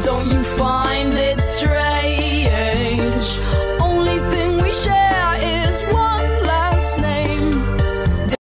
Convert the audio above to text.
don't you